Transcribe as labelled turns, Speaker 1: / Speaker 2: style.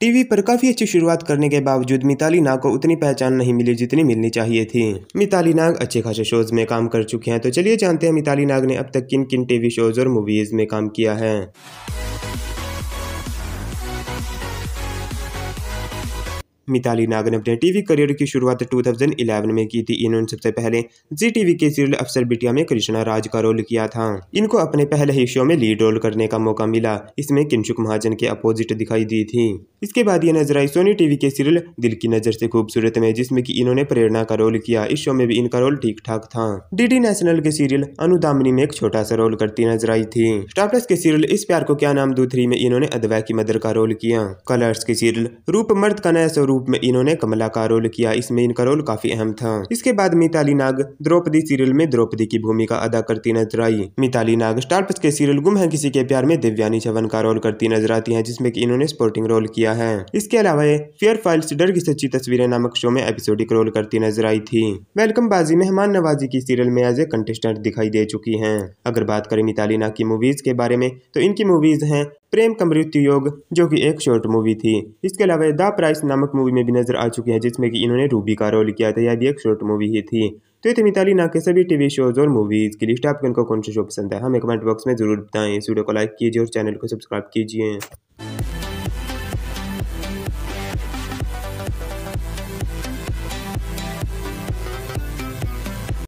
Speaker 1: TV पर काफ़ी अच्छी शुरुआत करने के बावजूद मिताली नाग को उतनी पहचान नहीं मिली जितनी मिलनी चाहिए थी। मिताली नाग अच्छे खासे शोज़ में काम कर चुके हैं तो चलिए जानते हैं मिताली नाग ने अब तक किन किन टीवी शोज़ और मूवीज़ में काम किया है। मिताली नाग ने अपने टीवी करियर की शुरुआत 2011 में की थी। इन्होंने सबसे पहले जी टीवी के सीरियल अफसर बिटिया में कृष्णा राज का रोल किया था। इनको अपने पहले ही शो में लीड रोल करने का मौका मिला। इसमें किंशुक महाजन के अपोजिट दिखाई दी थी। इसके बाद ये नज़र आई सोनी टीवी के सीरियल दिल की नज़र से खूबसूरत में, जिसमें की इन्होंने प्रेरणा का रोल किया। इस शो में भी इनका रोल ठीक ठाक था। डी नेशनल के सीरियल अनुदामनी में एक छोटा सा रोल करती नज़र आई थी। स्टार प्लस के सीरियल इस प्यार को क्या नाम दू थ्री में इन्होंने अदवै की मदर का रोल किया। कलर्स के सीरियल रूप मर्द का नया स्वरूप रूप में इन्होंने कमला का रोल किया। इसमें इनका रोल काफ़ी अहम था। इसके बाद मिताली नाग द्रौपदी सीरियल में द्रौपदी की भूमिका अदा करती नज़र आई। मिताली नाग स्टार प्लस के सीरियल गुम है किसी के प्यार में दिव्यानी चवन का रोल करती नज़र आती है, जिसमें की इन्होंने स्पोर्टिंग रोल किया है। इसके अलावा फेयर फाइल्स डर की सच्ची तस्वीरें नामक शो में एपिसोडिक रोल करती नज़र आई थी। वेलकम बाजी मेहमान नवाजी की सीरियल में एज ए कंटेस्टेंट दिखाई दे चुकी है। अगर बात करें मिताली नाग की मूवीज़ के बारे में तो इनकी मूवीज़ हैं प्रेम का मृत्यु योग, जो कि एक शॉर्ट मूवी थी। इसके अलावा द प्राइस नामक मूवी में भी नज़र आ चुकी है, जिसमें कि इन्होंने रूबी का रोल किया था। यह भी एक शॉर्ट मूवी ही थी। तो ये थे मिताली ना के सभी टीवी शोज़ और मूवीज़ की लिस्ट। आपको इनको कौन सा शो पसंद है, हमें कमेंट बॉक्स में ज़रूर बताएँ। इस वीडियो को लाइक कीजिए और चैनल को सब्सक्राइब कीजिए।